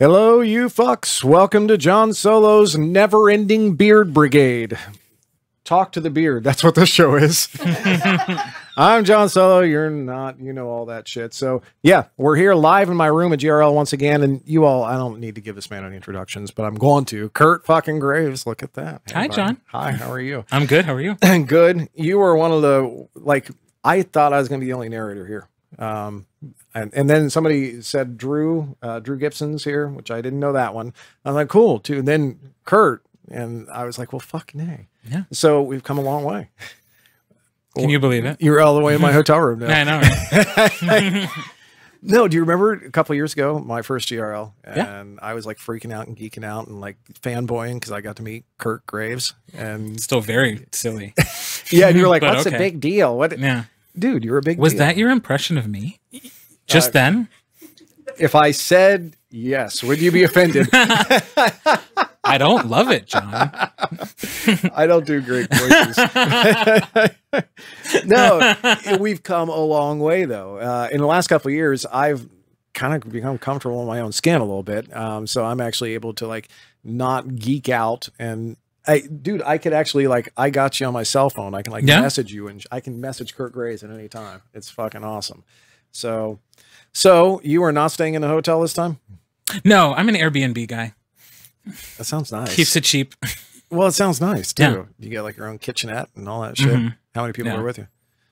Hello, you fucks. Welcome to John Solo's Never Ending Beard Brigade. Talk to the beard. That's what this show is. I'm John Solo. You're not. You know all that shit. So, yeah, we're here live in my room at GRL once again. And you all, I don't need to give this man any introductions, but I'm going to. Kirt fucking Graves. Look at that. Hi, buddy. John. Hi, how are you? I'm good. How are you? And good. You were one of the, like, I thought I was going to be the only narrator here. Um, and, and then somebody said Drew, uh, Drew Gibson's here, which I didn't know that one. I'm like, cool, too. And then Kirt, and I was like, well, fuck nay. Yeah. So we've come a long way. Can you believe it? You're all the way in my hotel room now. I know. right? No, do you remember a couple of years ago, my first GRL, Yeah. and I was like freaking out and geeking out and like fanboying because I got to meet Kirt Graves, and Still very silly. yeah, and you were like, "What's okay. the big deal? What, Yeah. Dude? You're a big Was deal." that your impression of me? Just Uh, then? If I said yes, would you be offended? I don't love it, John. I don't do great voices. no, we've come a long way though. Uh, in the last couple of years, I've kind of become comfortable in my own skin a little bit. Um, so I'm actually able to like not geek out and. I, dude, I could actually like I got you on my cell phone. I can like Yeah? message you and I can message Kirt Graves at any time. It's fucking awesome. So, so you are not staying in a hotel this time? No, I'm an Airbnb guy. That sounds nice. Keeps it cheap. Well, it sounds nice too. Yeah. You get like your own kitchenette and all that shit. Mhm. How many people Yeah. are with you?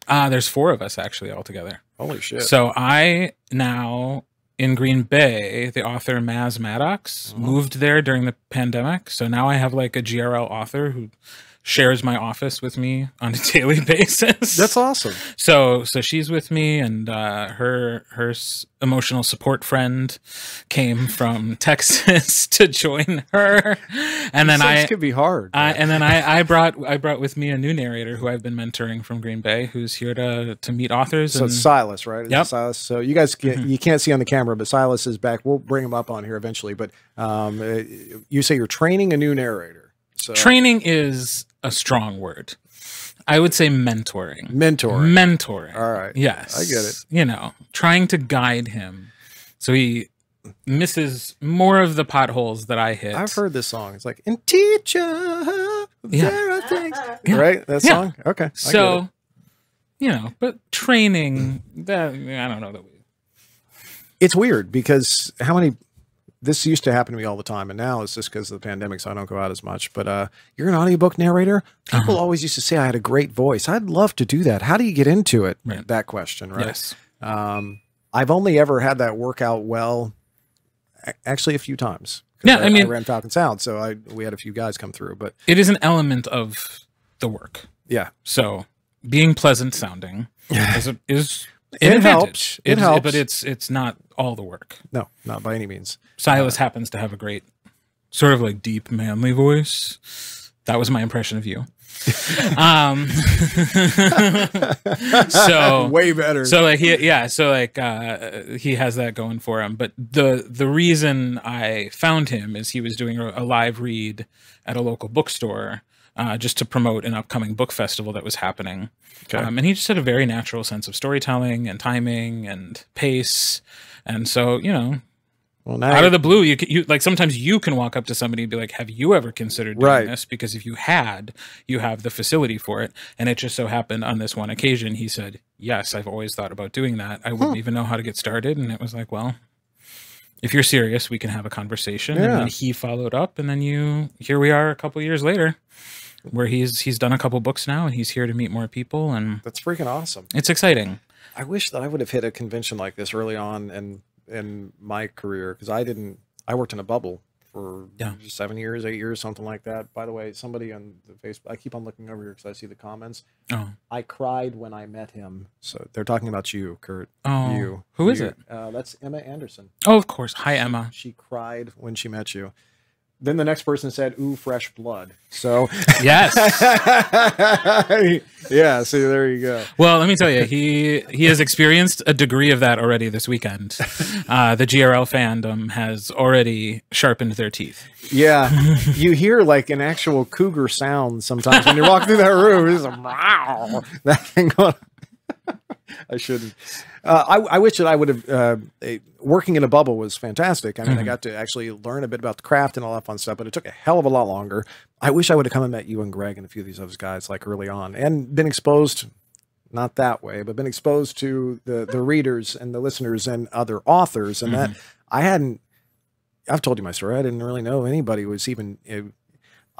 Uh, there's four of us actually all together. Holy shit! So I now in Green Bay, the author Maz Maddox Oh. moved there during the pandemic. So now I have like a GRL author who shares my office with me on a daily basis. That's awesome. So so she's with me, and uh, her her s- emotional support friend came from Texas to join her, and then These I. could be hard. I, and then I, I brought I brought with me a new narrator who I've been mentoring from Green Bay, who's here to to meet authors. so and, it's Silas, right? Yep. Silas. So you guys get, Mhm. you can't see on the camera, but Silas is back. We'll bring him up on here eventually. But um, uh, you say you're training a new narrator. So Training is a strong word. I would say mentoring. mentoring. Mentoring. All right. Yes. I get it. You know, trying to guide him so he misses more of the potholes that I hit. I've heard this song. It's like, and teacher, Yeah. there are things. Yeah. Right? That Yeah. song? Okay. I so, you know, but training that I don't know that we it's weird because how many this used to happen to me all the time and now it's just because of the pandemic so i don't go out as much but uh you're an audiobook narrator people Uh-huh. always used to say i had a great voice i'd love to do that how do you get into it Right. that question right Yes. um i've only ever had that work out well actually a few times. Yeah, I mean- ran falcon sound so i we had a few guys come through but It is an element of the work. yeah So, being pleasant sounding is a, is It helps. It It's- helps. but it's it's not all the work. no not by any means Silas happens to have a great, sort of like deep, manly voice. That was my impression of you. um, so way better so like he yeah so like uh he has that going for him but the the reason i found him is he was doing a, a live read at a local bookstore uh, just to promote an upcoming book festival that was happening. Okay. um, and he just had a very natural sense of storytelling and timing and pace. And so you know well now out of the blue you, can, you like sometimes you can walk up to somebody and be like have you ever considered doing Right. this? Because if you had you have the facility for it. And it just so happened on this one occasion he said yes i've always thought about doing that. I wouldn't even know how to get started. And it was like well if you're serious we can have a conversation. Yeah. and then he followed up and then you here we are a couple years later where he's he's done a couple books now and he's here to meet more people and that's freaking awesome it's exciting I wish that I would have hit a convention like this early on in in my career because I didn't. I worked in a bubble for Yeah. seven years, eight years, something like that. By the way, somebody on the Facebook, I keep on looking over here because I see the comments. oh I cried when I met him. So they're talking about you, Kirt. oh you. who is You. it Uh, that's Emma Anderson. oh of course hi emma She cried when she met you. Then the next person said, "Ooh, fresh blood." So, yes yeah. See, there you go. Well, let me tell you, he he has experienced a degree of that already this weekend. Uh, the GRL fandom has already sharpened their teeth. Yeah, you hear like an actual cougar sound sometimes when you walk through that room. It's like, wow, that thing going. I shouldn't. Uh, I, I wish that I would have. Uh, a, working in a bubble was fantastic. I mean, I got to actually learn a bit about the craft and all that fun stuff, but it took a hell of a lot longer. I wish I would have come and met you and Greg and a few of these other guys like early on and been exposed, not that way, but been exposed to the the readers and the listeners and other authors, and that I hadn't. I've told you my story. I didn't really know anybody was even.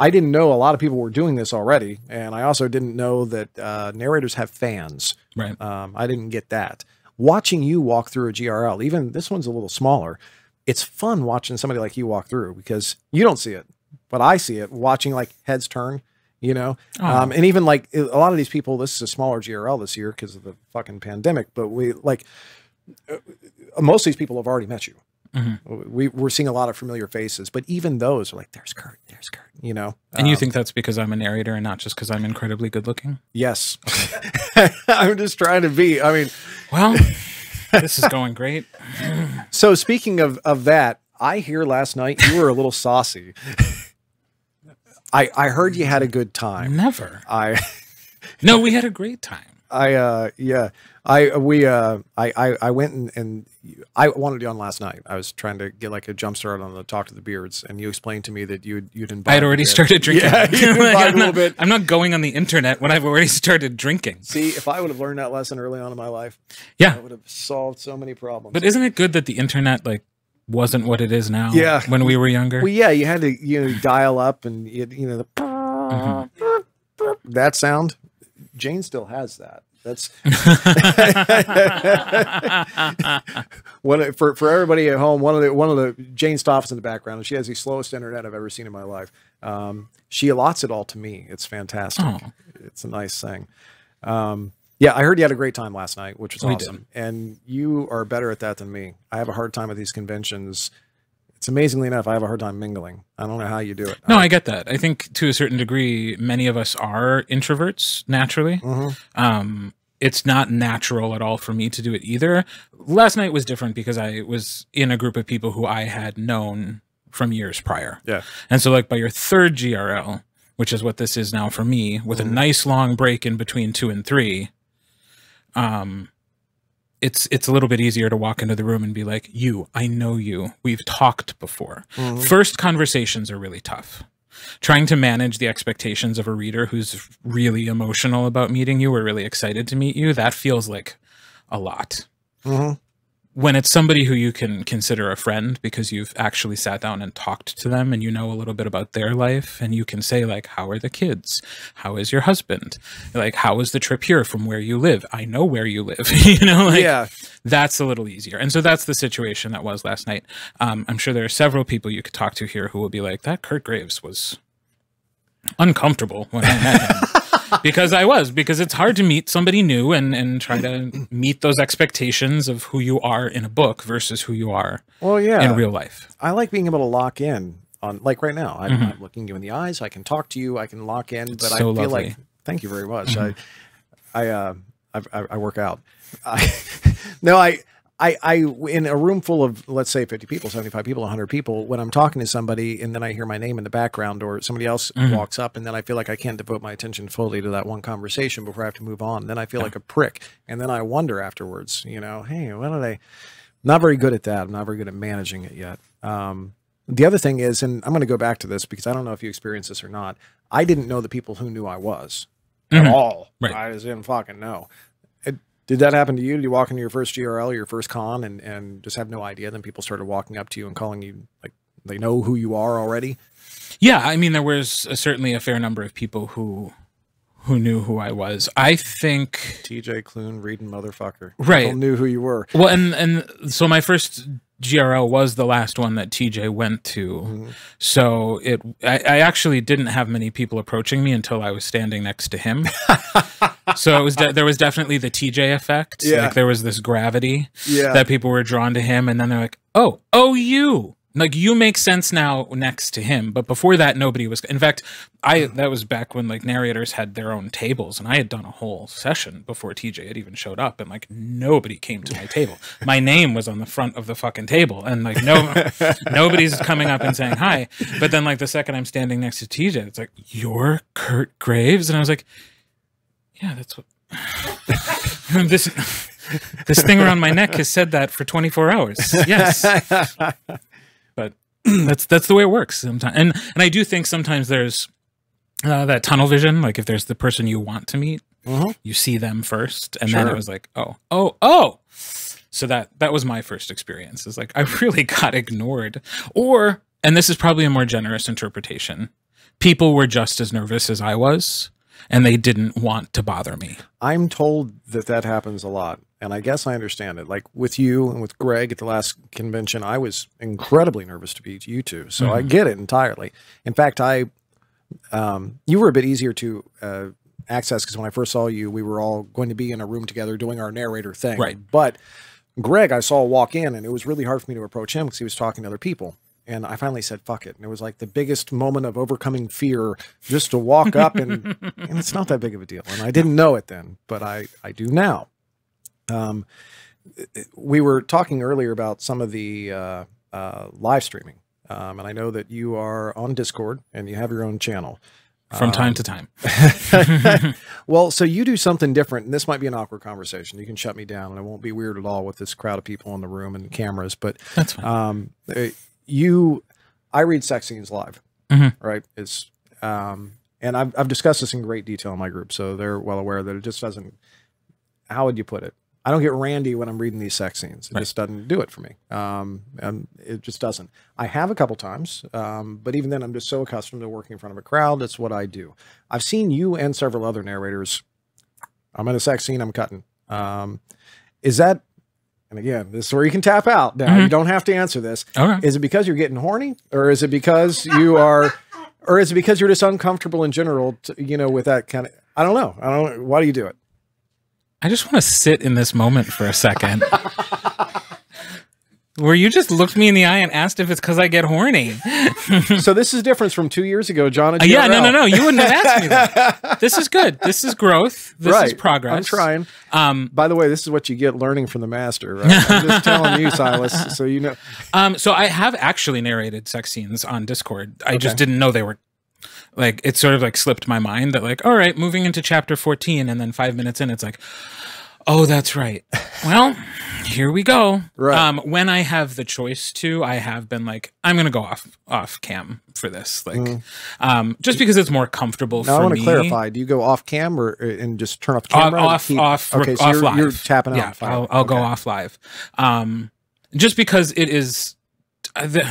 I didn't know a lot of people were doing this already, and I also didn't know that uh, narrators have fans. Right. Um, I didn't get that. Watching you walk through a GRL, even this one's a little smaller. It's fun watching somebody like you walk through because you don't see it, but I see it. Watching like heads turn, you know, um, and even like a lot of these people. This is a smaller GRL this year because of the fucking pandemic. But we like uh, most of these people have already met you. We, we're seeing a lot of familiar faces, but even those are like, "There's Kirt, there's Kirt," you know. And you think that's because I'm a narrator and not just because I'm incredibly good looking? Yes, I'm just trying to be. I mean, Well, this is going great. So speaking of of that, I hear last night you were a little saucy. I I heard you had a good time. Never. I No, we had a great time. I uh yeah I we uh I I, I went and, and I wanted you on last night. I was trying to get like a jump start on the talk to the beards, and you explained to me that you'd you'd I had already started drinking. Yeah, you Like, imbibed a I'm, little not, bit. I'm not going on the internet when I've already started drinking. See, if I would have learned that lesson early on in my life, Yeah. I would have solved so many problems. But isn't it good that the internet like wasn't what it is now? Yeah. When we were younger. Well, yeah, you had to you know dial up and you, you know the Mm-hmm. that sound. Jane still has that. That's one for for everybody at home. One of the one of the Jane Stoff's in the background, and she has the slowest internet I've ever seen in my life. Um, she allots it all to me. It's fantastic. Oh. It's a nice thing. Um, yeah, I heard you had a great time last night, which was We did. awesome. And you are better at that than me. I have a hard time at these conventions. It's amazingly enough, I have a hard time mingling. I don't know how you do it. no, I get that. I think to a certain degree, many of us are introverts naturally. Mhm. Um, it's not natural at all for me to do it either. Last night was different because I was in a group of people who I had known from years prior. Yeah. And so, like, by your third GRL, which is what this is now for me, with a nice long break in between two and three, um, it's it's a little bit easier to walk into the room and be like, "You, I know you. We've talked before." First conversations are really tough. Trying to manage the expectations of a reader who's really emotional about meeting you or really excited to meet you, that feels like a lot Mhm. When it's somebody who you can consider a friend because you've actually sat down and talked to them and you know a little bit about their life and you can say like how are the kids? How is your husband? Like how is the trip here from where you live? I know where you live. You know like yeah. that's a little easier. And so that's the situation that was last night. Um, i'm sure there are several people you could talk to here who will be like that kirt graves was uncomfortable when i met him because I was because it's hard to meet somebody new and and try to meet those expectations of who you are in a book versus who you are Well, yeah. in real life. I like being able to lock in on like right now. I'm, Mhm. I'm looking you in the eyes. I can talk to you. I can lock in. But I feel lovely. like thank you very much. I I uh I, I, I work out. I, no, I. I, I, in a room full of, let's say 50 people, 75 people, 100 people, when I'm talking to somebody and then I hear my name in the background or somebody else walks up and then I feel like I can't devote my attention fully to that one conversation before I have to move on. Then I feel like a prick. And then I wonder afterwards, you know, hey, what did I, not very good at that. I'm not very good at managing it yet. Um, the other thing is, and I'm going to go back to this because I don't know if you experienced this or not. I didn't know the people who knew I was at Mhm. all. Right. I just didn't fucking know. Did that happen to you? Did you walk into your first GRL, your first con, and, and just have no idea? Then people started walking up to you and calling you like they know who you are already. Yeah, I mean there was uh certainly a fair number of people who who knew who I was. I think TJ Clune, reading motherfucker. Right. People knew who you were. well and and so my first GRL was the last one that TJ went to. Mm-hmm. So it I, I actually didn't have many people approaching me until I was standing next to him. so it was de- there was definitely the TJ effect. Yeah. Like there was this gravity. Yeah. that people were drawn to him and then they're like oh oh you like you make sense now next to him but before that nobody was in fact i that was back when like narrators had their own tables and i had done a whole session before tj had even showed up and like nobody came to my table my name was on the front of the fucking table and like no nobody's coming up and saying hi but then like the second i'm standing next to tj it's like you're kirt graves and i was like yeah that's what this This thing around my neck has said that for 24 hours. Yes. that's that's the way it works sometimes. And and I do think sometimes there's uh, that tunnel vision. Like if there's the person you want to meet, Mhm. you see them first, and then it was like, oh, oh, oh. So that that was my first experience. Is like I really got ignored, or and this is probably a more generous interpretation. People were just as nervous as I was, and they didn't want to bother me. I'm told that that happens a lot, and I guess I understand it. Like with you and with Greg at the last convention, I was incredibly nervous to meet you two, so I get it entirely. In fact, I, um, you were a bit easier to uh, access because when I first saw you, we were all going to be in a room together doing our narrator thing. Right. But Greg, I saw walk in, and it was really hard for me to approach him because he was talking to other people. And I finally said, fuck it. And it was like the biggest moment of overcoming fear just to walk up and, and it's not that big of a deal. And I didn't know it then, but I, I do now. Um, we were talking earlier about some of the uh, uh, live streaming. Um, and I know that you are on Discord and you have your own channel. From time Um, to time, Well, so you do something different, and this might be an awkward conversation. You can shut me down, and it won't be weird at all with this crowd of people in the room and cameras. But that's fine. um, uh, you, I read sex scenes live, Mhm. right? It's um, and I've I've discussed this in great detail in my group, so they're well aware that it just doesn't. How would you put it? I don't get randy when I'm reading these sex scenes. It Right. just doesn't do it for me. Um, and it just doesn't. I have a couple times, um, but even then, I'm just so accustomed to working in front of a crowd. That's what I do. I've seen you and several other narrators. I'm in a sex scene. I'm cutting. Um, is that? And again, this is where you can tap out. Now you Mhm. don't have to answer this. okay. Is it because you're getting horny, or is it because you are, or is it because you're just uncomfortable in general? To, you know, with that kind of. I don't know. I don't. know. Why do you do it? I just want to sit in this moment for a second. Where you just looked me in the eye and asked if it's because I get horny. so this is different from two years ago, John. Uh, yeah, no, no, no. You wouldn't have asked me that. This is good. This is growth. This is progress. I'm trying. Um, By the way, this is what you get learning from the master. Right? I'm just telling you, Silas, so you know. um, so I have actually narrated sex scenes on Discord. I just didn't know they were like it sort of like slipped my mind that like, all right, moving into chapter 14, and then five minutes in, it's like, oh, that's right. Well, here we go. Right. Um, when I have the choice to, I have been like, I'm gonna go off off cam for this, like, um, just because it's more comfortable Mm. Now I want to clarify. Do you go off cam or and just turn off the camera? and off, keep- off, Okay, so off you're, live. you're tapping. Yeah. I'll, I'll go off live. Um, just because it is, uh, the,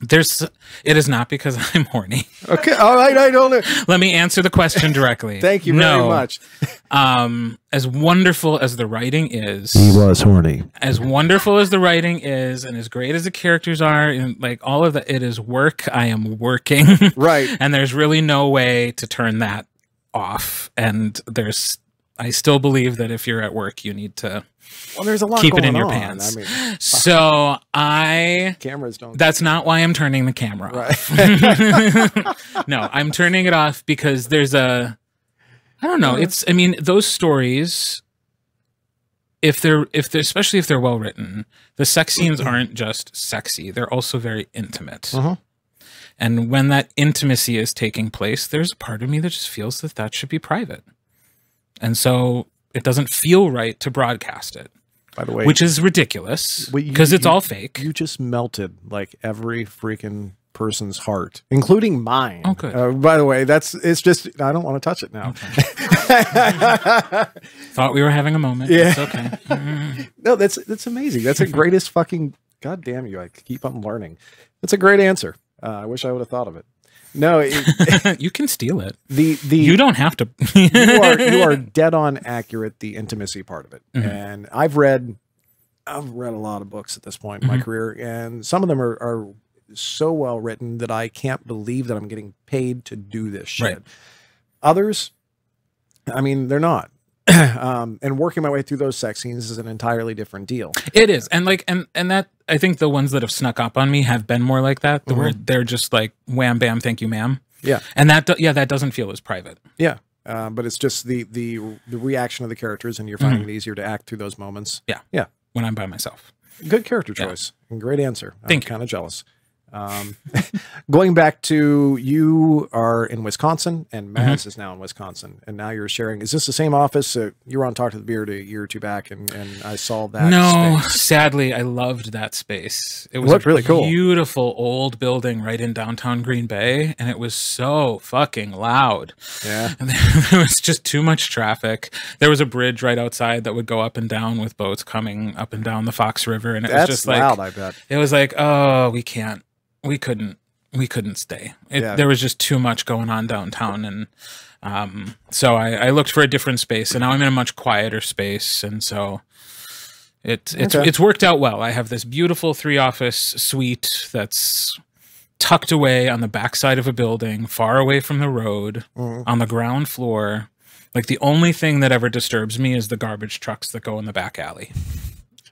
there's, it is not because I'm horny. Okay, all right. I don't know. Let me answer the question directly. Thank you very much. Um, as wonderful as the writing is, He was horny. as wonderful as the writing is, and as great as the characters are, and like all of that, it is work. I am working, Right. and there's really no way to turn that off. And there's, I still believe that if you're at work, you need to Well, there's a lot. keep it in your on. pants. I mean, So I cameras don't. that's not why I'm turning the camera off. right. no, I'm turning it off because there's a I don't know, it's I mean those stories if they're if they're especially if they're well written, the sex scenes aren't just sexy, they're also very intimate. Uh-huh. And when that intimacy is taking place, there's a part of me that just feels that that should be private. And so it doesn't feel right to broadcast it, By the way, which is ridiculous because it's you- all fake. you just melted like every freaking person's heart, including mine. Oh, good. Uh, by the way, that's it's just I don't want to touch it now. Thought we were having a moment. Yeah. It's okay. Mm. no, that's that's amazing. That's the greatest fucking. God damn you! I keep on learning. That's a great answer. Uh, I wish I would have thought of it. No, it, you can steal it. the the You don't have to. you are you are dead on accurate the intimacy part of it Mhm. and i've read i've read a lot of books at this point in my Mhm. career and some of them are, are so well written that i can't believe that i'm getting paid to do this shit Right. others i mean they're not um, and working my way through those sex scenes is an entirely different deal It is, and like, and and that I think the ones that have snuck up on me have been more like that, the where they're just like wham bam, thank you, ma'am. Yeah. and that yeah, that doesn't feel as private. yeah uh, but it's just the the the reaction of the characters and you're finding it easier to act through those moments Yeah, yeah. when I'm by myself. good character Yeah. choice and great answer Thank i'm kind of jealous Um, going back to you are in Wisconsin, and Mm-hmm. Is now in Wisconsin, and now you're sharing. Is this the same office? Uh, you were on Talk to the Beard a year or two back, and, and I saw that. no, space. sadly, I loved that space. It was a really cool. beautiful old building right in downtown Green Bay, and it was so fucking loud. Yeah. And there was just too much traffic. There was a bridge right outside that would go up and down with boats coming up and down the Fox River, and it That's was just like loud. I bet. it was like, oh, we can't, we couldn't, we couldn't stay. It, Yeah. There was just too much going on downtown, and um, so I, I looked for a different space, and now I'm in a much quieter space, and so it it's Okay. it's worked out well. I have this beautiful three office suite that's tucked away on the backside of a building, far away from the road, Mhm. on the ground floor. Like the only thing that ever disturbs me is the garbage trucks that go in the back alley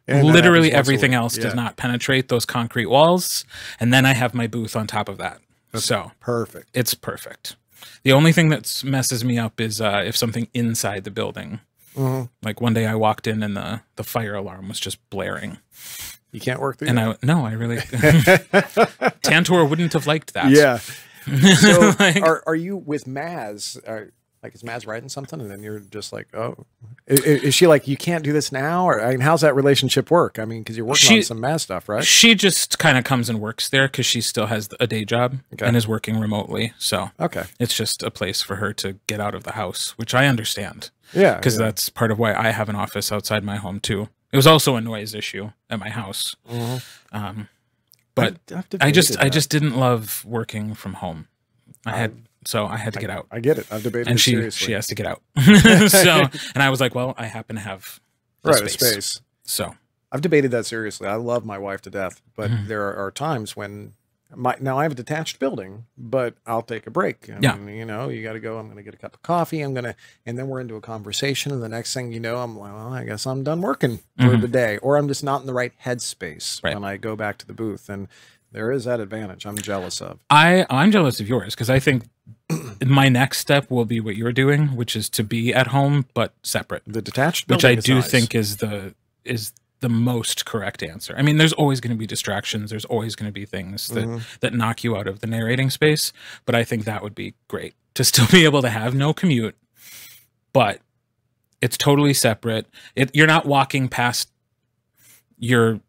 And literally happens once a everything else Yeah. does not penetrate those concrete walls and then i have my booth on top of that so Perfect. it's perfect the only thing that messes me up is uh, if something inside the building Mhm. like one day i walked in and the the fire alarm was just blaring You can't work through and that. i no i really tantor wouldn't have liked that Yeah. So Like- are are you with Maz? Are, like is Maz writing something, and then you're just like, oh, is, is she like you can't do this now, or I mean, how's that relationship work? I mean, because you're working She- on some Maz stuff, right? she just kind of comes and works there because she still has a day job Okay. and is working remotely so Okay. it's just a place for her to get out of the house which i understand Yeah. because yeah. that's part of why I have an office outside my home too. It was also a noise issue at my house, Mhm. um, but I've- I've just debated I just didn't love working from home. I had so I had to get out, I get it. I've debated and it she seriously. she has to get out. so and I was like, well, I happen to have right, a space. space. So I've debated that seriously. I love my wife to death, but Mhm. there are, are times when my now I have a detached building, but I'll take a break. And, Yeah. you know, you got to go. I'm going to get a cup of coffee. I'm going to, and then we're into a conversation, and the next thing you know, I'm like, well, I guess I'm done working for Mhm. the day, or I'm just not in the right headspace Right. when I go back to the booth, and there is that advantage. I'm jealous of. I I'm jealous of yours because I think my next step will be what you're doing, which is to be at home but separate. The detached, which I do nice. think is the is the most correct answer. I mean, there's always going to be distractions. There's always going to be things that Mhm. that knock you out of the narrating space. But I think that would be great to still be able to have no commute, but it's totally separate. It you're not walking past your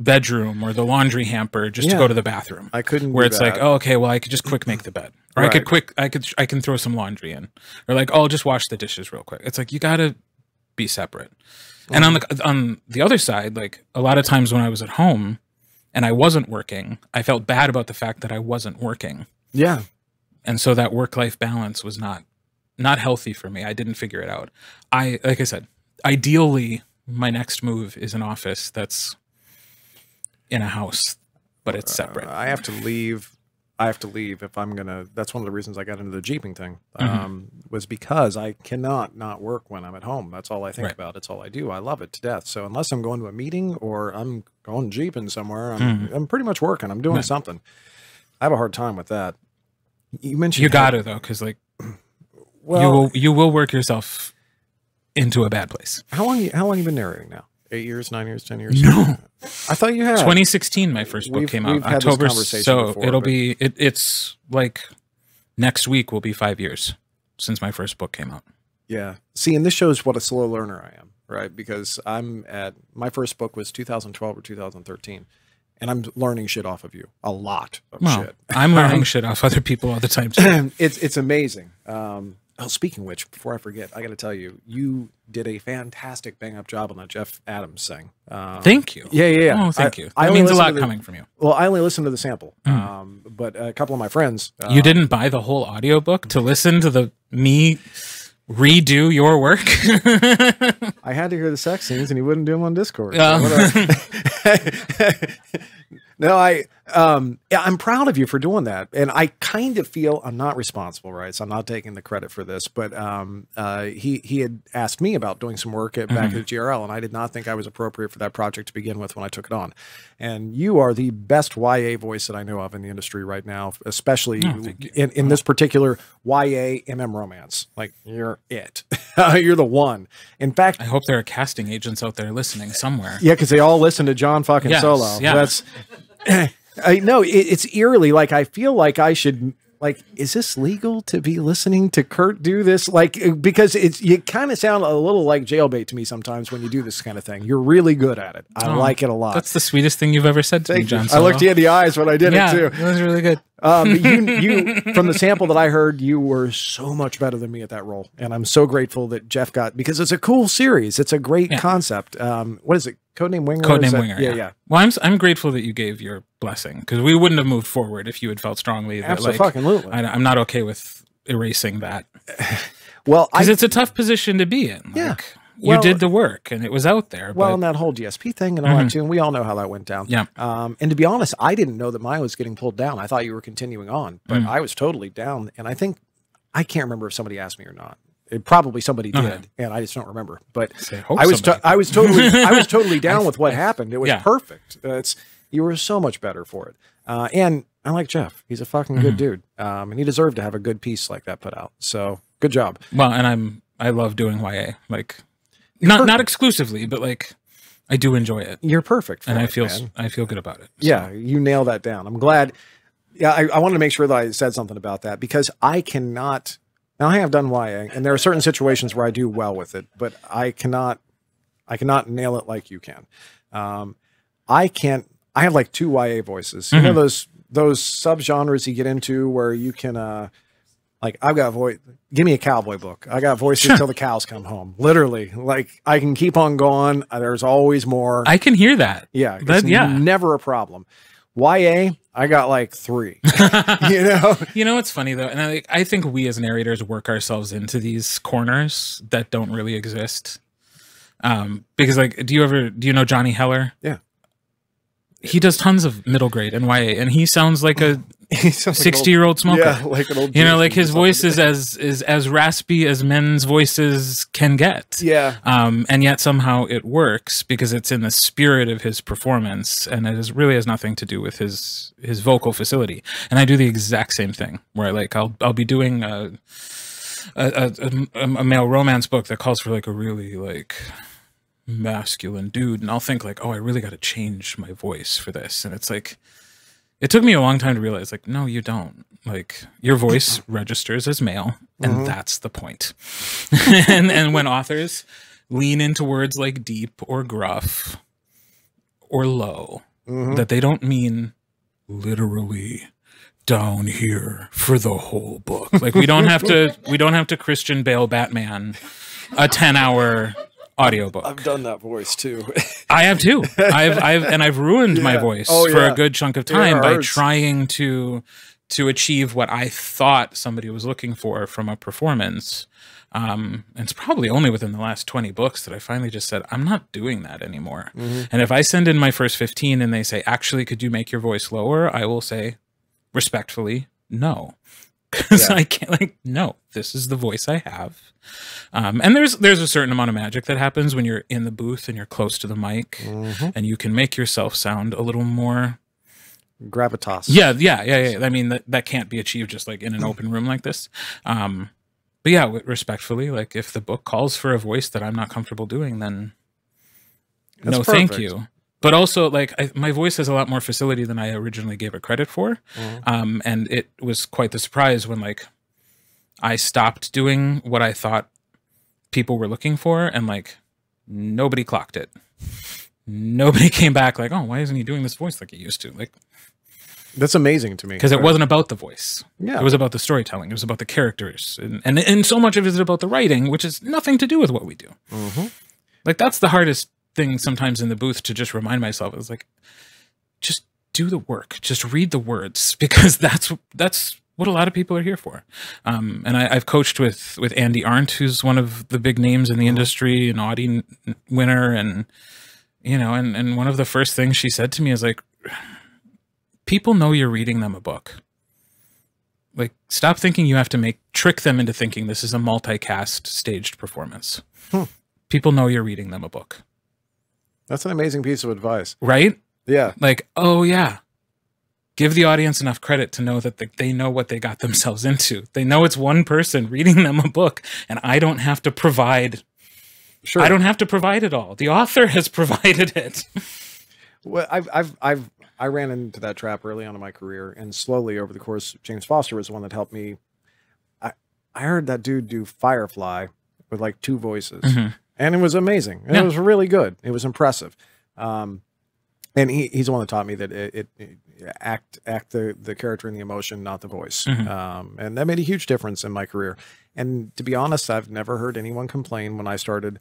bedroom or the laundry hamper just to go to the bathroom I couldn't. where it's like, oh, okay, well, I could just quick make the bed, or I could quick, I could, I can throw some laundry in, or like, oh, I'll just wash the dishes real quick. It's like you gotta be separate. And on the on the other side, like a lot of times when I was at home and I wasn't working, I felt bad about the fact that I wasn't working, yeah, and so that work life balance was not not healthy for me. I didn't figure it out. I like I said, ideally, my next move is an office that's in a house, but it's separate. Uh, I have to leave. I have to leave if I'm gonna. That's one of the reasons I got into the jeeping thing. Mhm. Um, was because I cannot not work when I'm at home. That's all I think Right. about. It's all I do. I love it to death. So unless I'm going to a meeting or I'm going jeeping somewhere, I'm, I'm pretty much working. I'm doing Mm-hmm. Right. something. I have a hard time with that. You mentioned you got to though, because like Well, you will you will work yourself into a bad place. how long? You, how long you been narrating now? Eight years, nine years, ten years? No. I thought you had. 2016, my first book We've- came we've out had this October, conversation so before, it'll but- be it, it's like next week will be five years since my first book came out. Yeah. See, and this shows what a slow learner I am, right? Because I'm at my first book was 2012 or 2013, and I'm learning shit off of you, a lot of Well, shit. I'm learning shit off other people all the time too. it's it's amazing. Um, oh, speaking of which, before I forget, I got to tell you, you did a fantastic bang up job on that Jeff Adams thing. Um, Thank you. yeah, yeah, yeah. Oh, thank I- you. I That only means a lot the- coming from you. Well, I only listened to the sample, Mm. um, but a couple of my friends. Uh, you didn't buy the whole audiobook to listen to the me redo your work. I had to hear the sex scenes, and he wouldn't do them on Discord. so Yeah. no, I um yeah, I'm proud of you for doing that. And I kind of feel I'm not responsible, right? So I'm not taking the credit for this, but um uh he he had asked me about doing some work at back at GRL and I did not think I was appropriate for that project to begin with when I took it on. And you are the best YA voice that I know of in the industry right now, especially Oh, in, in this particular YA MM romance. Like you're it. you're the one. In fact, I hope there are casting agents out there listening somewhere. yeah, because they all listen to John fucking Yes, Solo. yeah. That's I know it, it's eerily like I feel like I should like is this legal to be listening to Kirt do this like uh, because it's you kind of sound a little like jailbait to me sometimes when you do this kind of thing. You're really good at it. I Oh, like it a lot. That's the sweetest thing you've ever said to me, Thank you. John. I looked you in the eyes when I did yeah, it too. it was really good. Um, you, you, from the sample that I heard, you were so much better than me at that role, and I'm so grateful that Jeff got because it's a cool series. It's a great Yeah. concept. Um, what is it? Codename Winger. Codename Winger. Yeah, yeah. Well, I'm I'm grateful that you gave your blessing because we wouldn't have moved forward if you had felt strongly that like Absolutely. I, I'm not okay with erasing that well, because it's a tough position to be in. Like, Yeah. You did the work and it was out there. well, but and that whole GSP thing and all that too, and we all know how that went down. Yeah. Um, and to be honest, I didn't know that mine was getting pulled down. I thought you were continuing on, but Mm. I was totally down. And I think I can't remember if somebody asked me or not. It probably somebody did, Okay. and I just don't remember. But hope I was I was totally I was totally down with what happened. It was Yeah. perfect. Uh, It's you were so much better for it. Uh, and I like Jeff. He's a fucking Mm-hmm. good dude, um, and he deserved to have a good piece like that put out. So good job. well, and I'm I love doing YA like not not exclusively, but like I do enjoy it You're perfect, for and I feel man. I feel good about it. So, Yeah, you nail that down. I'm glad. Yeah, I, I wanted to make sure that I said something about that because I cannot. Now I have done YA, and there are certain situations where I do well with it, but I cannot. I cannot nail it like you can. Um, I can't. I have like two YA voices. You know those those subgenres you get into where you can. uh like I've got a voice. Give me a cowboy book. I got voices till the cows come home. Literally, like I can keep on going. Uh, There's always more. I can hear that. Yeah, That- it's yeah. never a problem. YA, I got like three. you know, You know what's funny though, and I, I think we as narrators work ourselves into these corners that don't really exist. Um, because like, do you ever do you know Johnny Heller? Yeah. He does tons of middle grade and YA, and he sounds like a sounds like sixty-year-old smoker. Yeah, like an old. You know, like his voice is as is as raspy as men's voices can get. Yeah, Um, and yet somehow it works because it's in the spirit of his performance, and it is really has nothing to do with his his vocal facility. And I do the exact same thing, where like I'll I'll be doing a a, a, a, a male romance book that calls for like a really like masculine dude, and I'll think like, oh, I really got to change my voice for this, and it's like. It took me a long time to realize, like, no, you don't. Like, your voice registers as male, and mm-hmm. that's the point. and and when authors lean into words like deep or gruff or low, mm-hmm. that they don't mean literally down here for the whole book. Like we don't have to we don't have to Christian Bale Batman a 10 hour audiobook. I've done that voice too. I have too. I've I've and I've ruined my voice Oh, for yeah. a good chunk of time by trying to to achieve what I thought somebody was looking for from a performance. Um, and it's probably only within the last 20 books that I finally just said, I'm not doing that anymore. Mm-hmm. And if I send in my first 15 and they say, actually, could you make your voice lower? I will say respectfully, no. Because Yeah. I can't like, no, this is the voice I have. Um, and there's there's a certain amount of magic that happens when you're in the booth and you're close to the mic Mhm. and you can make yourself sound a little more Gravitas. yeah yeah yeah yeah i mean that, that can't be achieved just like in an open room like this um but yeah respectfully like if the book calls for a voice that i'm not comfortable doing then That's no thank you but also like I, my voice has a lot more facility than i originally gave it credit for Mhm. um and it was quite the surprise when like i stopped doing what i thought people were looking for and like nobody clocked it nobody came back like oh why isn't he doing this voice like he used to like That's amazing to me. because it wasn't about the voice Yeah. it was about the storytelling it was about the characters and, and and so much of it is about the writing which has nothing to do with what we do Mhm. like that's the hardest thing sometimes in the booth to just remind myself is like just do the work. Just read the words because that's that's what a lot of people are here for. Um, and I, i've coached with with andi arndt who's one of the big names in the industry an audie n- winner. And you know and and one of the first things she said to me is like people know you're reading them a book. Like stop thinking you have to make trick them into thinking this is a multicast staged performance. Hmm. people know you're reading them a book That's an amazing piece of advice. right Yeah. like oh yeah give the audience enough credit to know that they, know what they got themselves into they know it's one person reading them a book and i don't have to provide Sure. i don't have to provide it all the author has provided it Well, I've, I've, I've, I ran into that trap early on in my career, and slowly over the course, James Foster was the one that helped me. I I heard that dude do Firefly with like two voices, Mhm. And it was amazing. And Yeah. It was really good. It was impressive. Um, and he, he's the one that taught me that it, it, it act act the the character and the emotion, not the voice. Mhm. Um, and that made a huge difference in my career. And to be honest, I've never heard anyone complain when I started.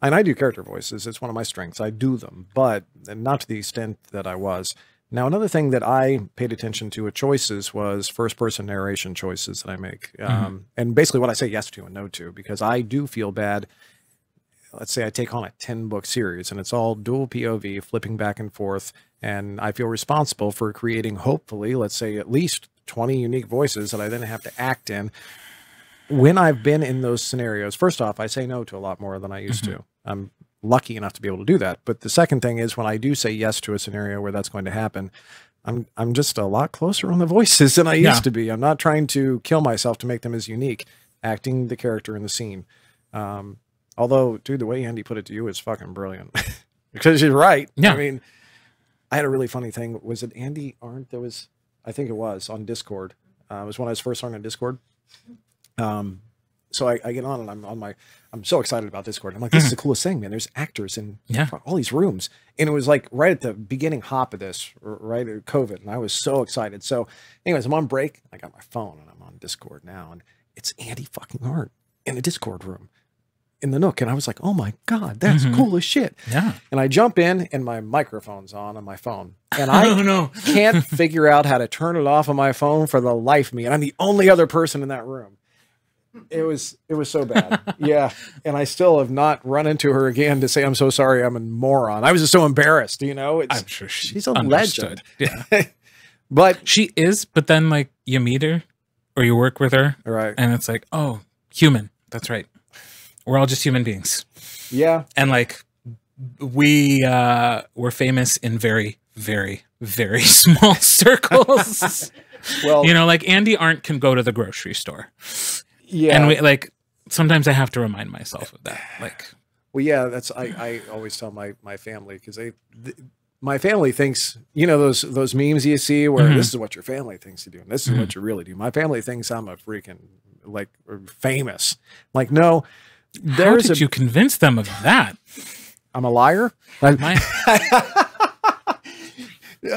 And I do character voices; it's one of my strengths. I do them, but not to the extent that I was. Now, another thing that I paid attention to with choices was first person narration choices that I make. Um, and basically what I say yes to and no to, because I do feel bad. Let's say I take on a 10 book series and it's all dual POV, flipping back and forth. And I feel responsible for creating, hopefully, let's say at least 20 unique voices that I then have to act in. When I've been in those scenarios, first off, I say no to a lot more than I used to. I'm lucky enough to be able to do that. But the second thing is when I do say yes to a scenario where that's going to happen, I'm I'm just a lot closer on the voices than I used Yeah. to be. I'm not trying to kill myself to make them as unique, acting the character in the scene. Um, although, dude, the way Andi put it to you is fucking brilliant. because you're right. Yeah. I mean, I had a really funny thing. Was it Andi Arndt that was? I think it was on Discord. Uh, it was when I was first on Discord. Um, so I, I get on and I'm on my. I'm so excited about Discord. I'm like, this is the coolest thing, man. There's actors in Yeah. all these rooms, and it was like right at the beginning hop of this, right at COVID, and I was so excited. So, anyways, I'm on break. I got my phone and I'm on Discord now, and it's Andi fucking Arndt in a Discord room in the Nook, and I was like, oh my god, that's Mhm. cool as shit. Yeah. And I jump in, and my microphone's on on my phone, and I oh no. can't figure out how to turn it off on my phone for the life of me. And I'm the only other person in that room. It was it was so bad. yeah. And I still have not run into her again to say I'm so sorry I'm a moron. I was just so embarrassed, you know? It's I'm sure she she's a understood. legend. Yeah. but She is, but then like you meet her or you work with her right. and it's like, oh, human. That's right. We're all just human beings. Yeah. And like we uh were famous in very, very, very small circles. Well you know, like Andi Arndt can go to the grocery store. yeah. And we like sometimes I have to remind myself of that. Like Well, yeah, that's I, I always tell my my family because they th- my family thinks you know those those memes you see where Mhm. this is what your family thinks you do and this is what you really do. My family thinks I'm a freaking like famous. Like no, how there's did a you convince them of that? I'm a liar.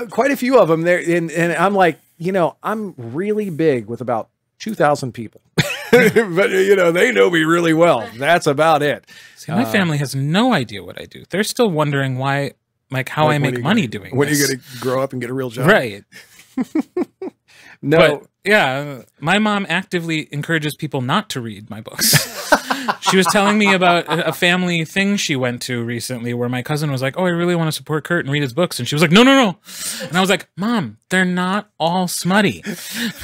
Quite a few of them there, and and I'm like you know I'm really big with about two thousand people, but you know they know me really well. That's about it. See, my Uh, family has no idea what I do. They're still wondering why, like, how Like, I make money gonna- doing When this. are you going to grow up and get a real job? right? No. But yeah, my mom actively encourages people not to read my books. She was telling me about a family thing she went to recently where my cousin was like, "Oh, I really want to support Kirt and read his books," and she was like, "No, no, no," and I was like, "Mom, they're not all smutty."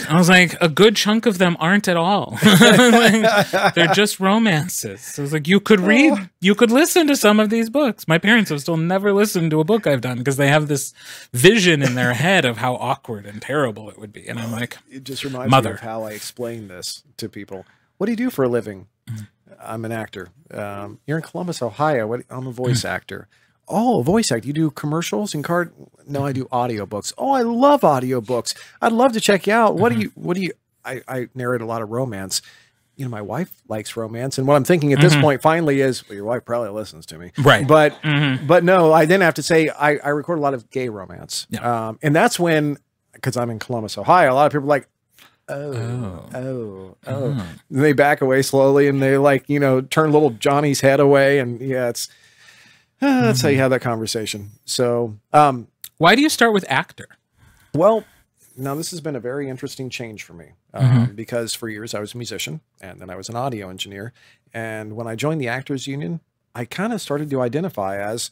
I was like, "A good chunk of them aren't at all. Like, they're just romances." So I was like, "You could read, you could listen to some of these books." My parents have still never listened to a book I've done because they have this vision in their head of how awkward and terrible it would be, and I'm like. it just reminds me Mother. of how I explain this to people. What do you do for a living? Mm-hmm. I'm an actor. Um, you're in Columbus, Ohio. What, I'm a Mm-hmm. voice actor. Oh, voice act. You do commercials and card? No, I do audiobooks. Oh, I love audiobooks. I'd love to check you out. What Mm-hmm. do you, what do you, I, I narrate a lot of romance. You know, my wife likes romance. And what I'm thinking at this point finally is, well, your wife probably listens to me. Mm-hmm. Right. But, Mhm. but no, I then have to say I, I record a lot of gay romance. Yeah. Um, and that's when, because I'm in Columbus, Ohio, a lot of people are like, oh, Oh. oh, oh. And they back away slowly and they like, you know, turn little Johnny's head away. And yeah, it's, uh, that's how you have that conversation. So, um, Why do you start with actor? well, now this has been a very interesting change for me um, because for years I was a musician and then I was an audio engineer. And when I joined the Actors Union, I kind of started to identify as,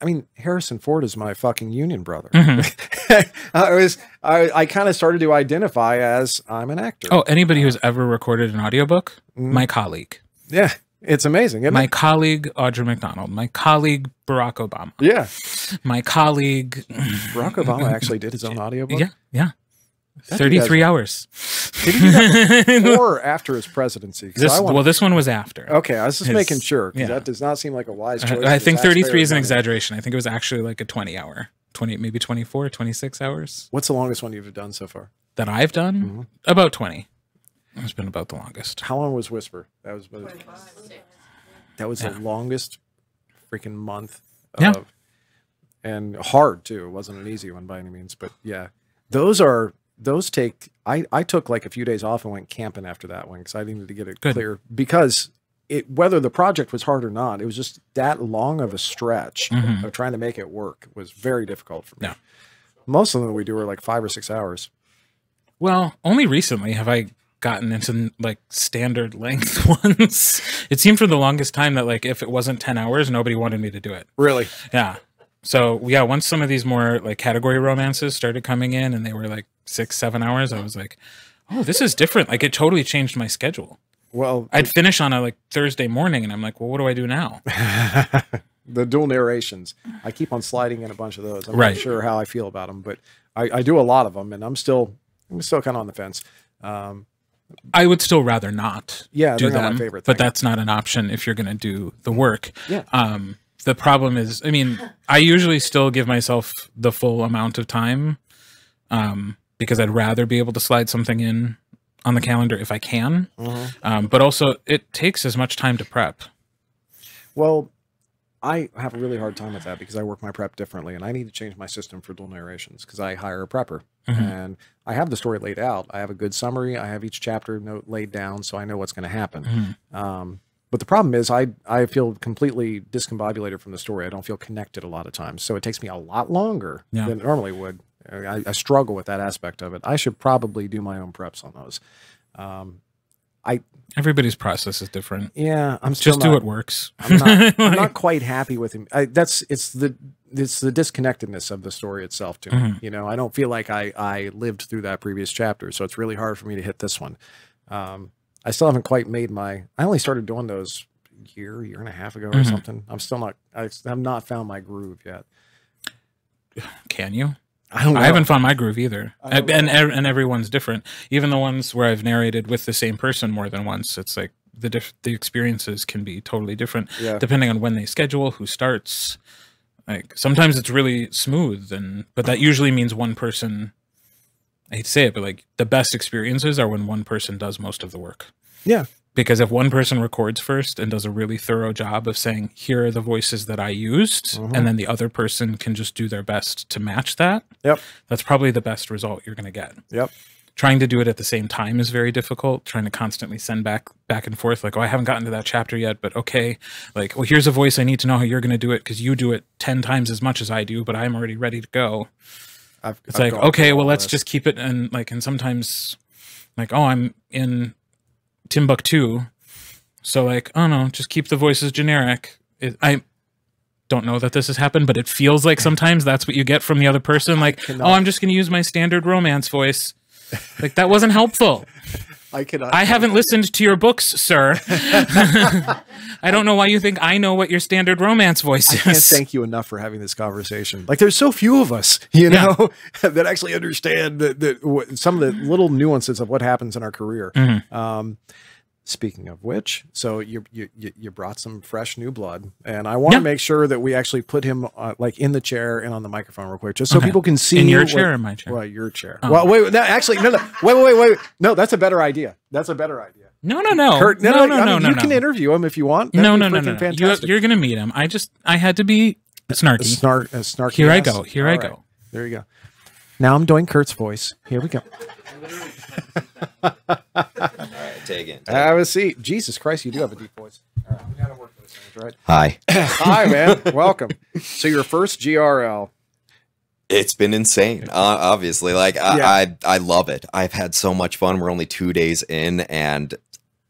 I mean, Harrison Ford is my fucking union brother. I was, I, I kind of started to identify as I'm an actor. Oh, anybody who's ever recorded an audiobook, mm-hmm. my colleague, yeah, it's amazing. Isn't my it? colleague Audra McDonald, my colleague Barack Obama, Yeah, my colleague, Barack Obama actually did his own audiobook. yeah, yeah, That dude thirty-three hours. Did he do that before or after his presidency? This, wanna- well, this one was after. okay, I was just his- making sure. yeah. that does not seem like a wise choice. I, I think thirty-three is an exaggeration. I think it was actually like a twenty-hour 20, maybe 24, 26 hours What's the longest one you've done so far? that I've done. Mm-hmm. About 20. It's been about the longest. How long was Whisper? That was about- that was the longest freaking month. Yeah. Of, and hard too. It wasn't an easy one by any means, but yeah, those are those take. I I took like a few days off and went camping after that one because I needed to get it Good. clear because. It, whether the project was hard or not, it was just that long of a stretch mm-hmm. of trying to make it work was very difficult for me. Yeah. Most of them we do are like five or six hours. Well, only recently have I gotten into like standard length ones. It seemed for the longest time that like if it wasn't 10 hours, nobody wanted me to do it. Really? Yeah. So yeah, once some of these more like category romances started coming in and they were like six, seven hours, I was like, oh, this is different. Like it totally changed my schedule. Well, I'd finish on a like Thursday morning and I'm like, well, what do I do now? the dual narrations. I keep on sliding in a bunch of those. I'm Right. not sure how I feel about them, but I, I do a lot of them, and I'm still I'm still kind of on the fence. Um, I would still rather not Yeah, do them, favorite but that's not an option if you're going to do the work. Yeah. Um, the problem is, I mean, I usually still give myself the full amount of time, um, because I'd rather be able to slide something in on the calendar if I can. Mm-hmm. Um, but also, it takes as much time to prep. well, I have a really hard time with that because I work my prep differently, and I need to change my system for dual narrations because I hire a prepper, and I have the story laid out. I have a good summary. I have each chapter note laid down, so I know what's going to happen. Um, but the problem is, I I feel completely discombobulated from the story. I don't feel connected a lot of times, so it takes me a lot longer Yeah. than it normally would. I, I struggle with that aspect of it. I should probably do my own preps on those. Um, I Everybody's process is different. yeah, I'm still Just do what works. I'm not, I'm not quite happy with him. I, that's it's the it's the disconnectedness of the story itself to. Mm-hmm. You know, I don't feel like I I lived through that previous chapter, so it's really hard for me to hit this one. Um, I still haven't quite made my. I only started doing those year, year and a half ago or Mm-hmm. something. I'm still not. I have not found my groove yet. Can you? I don't know. I haven't found my groove either, I don't and and and everyone's different. Even the ones where I've narrated with the same person more than once, it's like the diff- the experiences can be totally different Yeah. depending on when they schedule, who starts. Like sometimes it's really smooth, and but that usually means one person. I hate to say it, but like the best experiences are when one person does most of the work. Yeah. Because if one person records first and does a really thorough job of saying, here are the voices that I used, Mm-hmm. and then the other person can just do their best to match that, Yep. that's probably the best result you're going to get. Yep. Trying to do it at the same time is very difficult. Trying to constantly send back back and forth, like, oh, I haven't gotten to that chapter yet, but okay, like, well, here's a voice. I need to know how you're going to do it because you do it ten times as much as I do, but I'm already ready to go. I've, It's I've like, okay, well, let's this. just keep it and like, and sometimes, like, oh, I'm in Timbuktu, so like, oh no, just keep the voices generic. It, I don't know that this has happened, but it feels like sometimes that's what you get from the other person. Like, oh, I'm just going to use my standard romance voice. Like that wasn't helpful. I cannot. I haven't listened to your books, sir. I don't know why you think I know what your standard romance voice I can't is. thank you enough for having this conversation. Like, there's so few of us, you Yeah. know, that actually understand that, that some of the little nuances of what happens in our career. Mm-hmm. Um, speaking of which, so you, you you you brought some fresh new blood, and I want to Yeah. make sure that we actually put him uh, like in the chair and on the microphone real quick, just so Okay. people can see In your what- chair or my chair? Well, your chair. Oh. Well, wait, wait, no, actually, no, no, wait, wait, wait, wait, no, that's a better idea. That's a better idea. No, no, no, Kirt, no, no, no, I no, mean, no, you no. can interview him if you want. That'd no, no, no, no, no. You, Fantastic. you're gonna meet him. I just I had to be snarky. snark, uh, snarky. Here I go. Here I All go. There you go. Now I'm doing Kirt's voice. Here we go. Take it. Have a seat. Jesus Christ, you do have a deep voice. All right, we gotta work with this, right? Hi. Hi, man. Welcome. So your first GRL. It's been insane. Uh, obviously, like I, Yeah. I, I love it. I've had so much fun. We're only two days in, and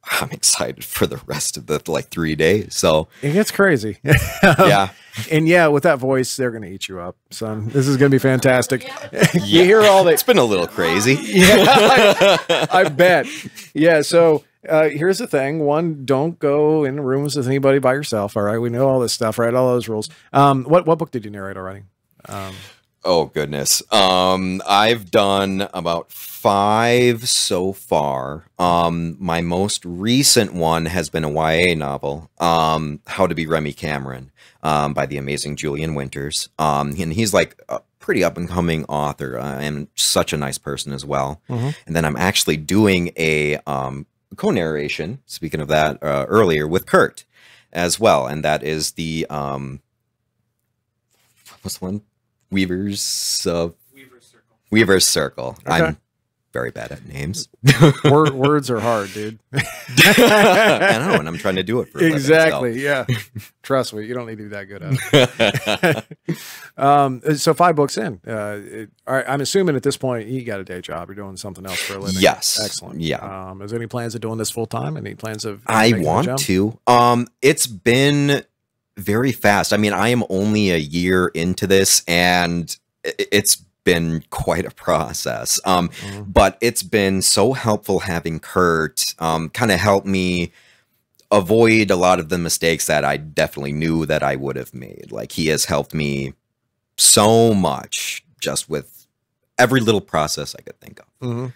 I'm excited for the rest of the like three days. So It gets crazy. yeah, and yeah, with that voice, they're gonna eat you up, son. This is gonna be fantastic. you hear all that. It's been a little crazy. Yeah, I, I bet. Yeah. So uh, here's the thing: one, don't go in rooms with anybody by yourself. All right, we know all this stuff, right? All those rules. Um, what what book did you narrate already? Um, Oh goodness. Um, I've done about five so far. Um, my most recent one has been a YA novel, um, How to Be Remy Cameron, um, by the amazing Julian Winters. Um, and he's like a pretty up and coming author uh, and such a nice person as well. Mhm. And then I'm actually doing a um, co-narration. Speaking of that, uh, earlier with Kirt as well, and that is the um, what's the one? Weaver's uh, Weaver's Circle. Okay. I'm very bad at names. Word, words are hard, dude. I know, and I'm trying to do it for a living, so. exactly. Yeah. Trust me, you don't need to be that good at it. Um, so five books in. Uh, it, all right, I'm assuming at this point you got a day job. You're doing something else for a living. Yes. Excellent. Yeah. Um, is there any plans of doing this full time? Any plans of? I want to. Um, it's been very fast. I mean, I am only a year into this, and it's been quite a process. Um, Mhm. but it's been so helpful having Kirt um, kind of help me avoid a lot of the mistakes that I definitely knew that I would have made. Like he has helped me so much just with every little process I could think of. Mhm.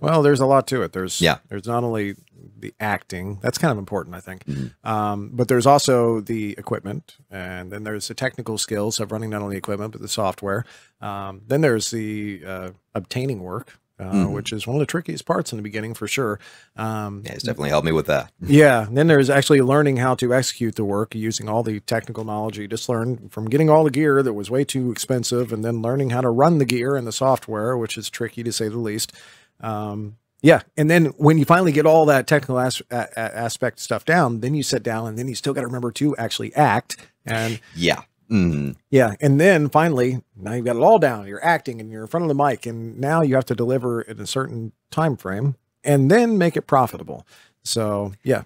Well, there's a lot to it. There's Yeah. There's not only the acting that's kind of important, I think, Mhm. um, but there's also the equipment, and then there's the technical skills of running not only equipment but the software. Um, then there's the uh, obtaining work, uh, Mhm. which is one of the trickiest parts in the beginning for sure. Um, Yeah, he's definitely helped me with that. yeah. And then there's actually learning how to execute the work using all the technical knowledge you just learned from getting all the gear that was way too expensive and then learning how to run the gear and the software, which is tricky to say the least. Um, yeah. And then when you finally get all that technical as- a- aspect stuff down, then you sit down and then you still got to remember to actually act. And Yeah. Mhm. yeah. And then finally, now you've got it all down. You're acting and you're in front of the mic. And now you have to deliver in a certain time frame and then make it profitable. So yeah.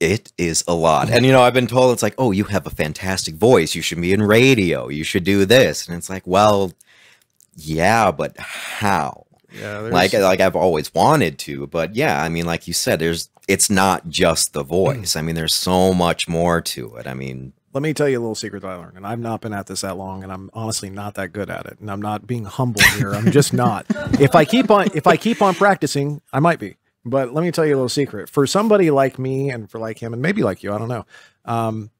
It is a lot. And you know, I've been told it's like, oh, you have a fantastic voice. You should be in radio. You should do this. And it's like, well, yeah, but how? Yeah. Like like I've always wanted to, but yeah, I mean, like you said, there's it's not just the voice. I mean, there's so much more to it. I mean, let me tell you a little secret that I learned, and I've not been at this that long, and I'm honestly not that good at it, and I'm not being humble here. I'm just not. If I keep on, if I keep on practicing, I might be. But let me tell you a little secret. For somebody like me, and for like him, and maybe like you, I don't know. Um,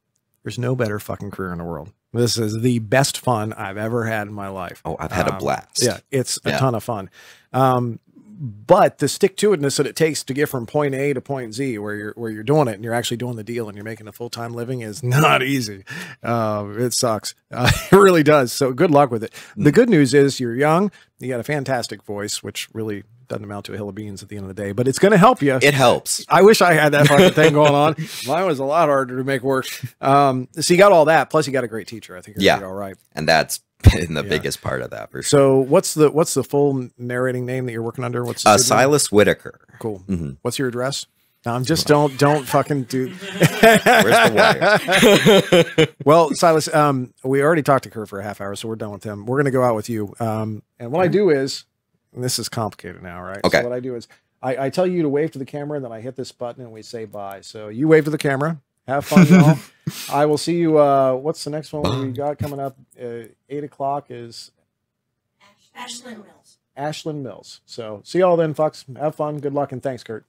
there's no better fucking career in the world. This is the best fun I've ever had in my life. oh, I've had a Um, blast. Yeah, it's a Yeah. ton of fun. Um, but the stick to itness that it takes to get from point A to point Z, where you're where you're doing it and you're actually doing the deal and you're making a full time living, is not easy. Uh, it sucks. Uh, it really does. So good luck with it. The good news is you're young. You got a fantastic voice, which really doesn't amount to a hill of beans at the end of the day, but it's going to help you. It helps. I wish I had that fucking thing going on. Mine was a lot harder to make work. Um, so you got all that. Plus, you got a great teacher. I think you're Yeah. all right. And that's been the Yeah. biggest part of that for sure. So what's the what's the full narrating name that you're working under? What's the Uh, studio name? Silas Whitaker. Cool. Mhm. What's your address? No, I'm just don't don't fucking do. Where's the wire? well, Silas, um, we already talked to Kirt for a half hour, so we're done with him. We're gonna go out with you. Um, and what I do is, and this is complicated now, right? Okay. So what I do is, I, I tell you to wave to the camera, and then I hit this button, and we say bye. So you wave to the camera. Have fun, y'all. I will see you. Uh, what's the next one we got coming up? Uh, eight o'clock is Ashland Mills. Ashland Mills. So see y'all then, fucks. Have fun. Good luck, and thanks, Kirt.